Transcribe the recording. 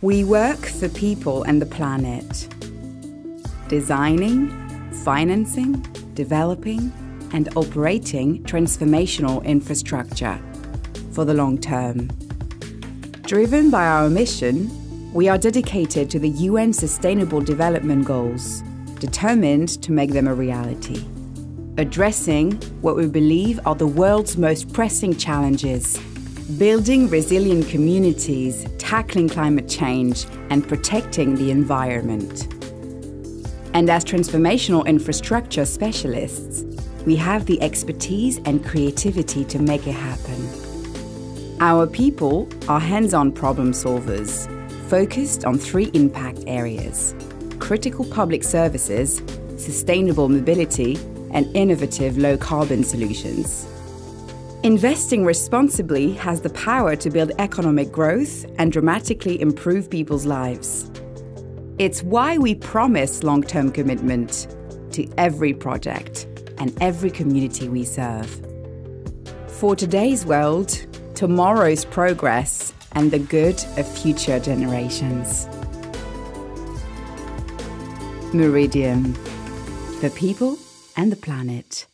We work for people and the planet. Designing, financing, developing, and operating transformational infrastructure for the long term. Driven by our mission, we are dedicated to the UN Sustainable Development Goals, determined to make them a reality. Addressing what we believe are the world's most pressing challenges building resilient communities, tackling climate change, and protecting the environment. And as transformational infrastructure specialists, we have the expertise and creativity to make it happen. Our people are hands on problem solvers, focused on three impact areas critical public services, sustainable mobility, and innovative low carbon solutions. Investing responsibly has the power to build economic growth and dramatically improve people's lives. It's why we promise long term commitment to every project and every community we serve. For today's world, tomorrow's progress, and the good of future generations. Meridiam, the people and the planet.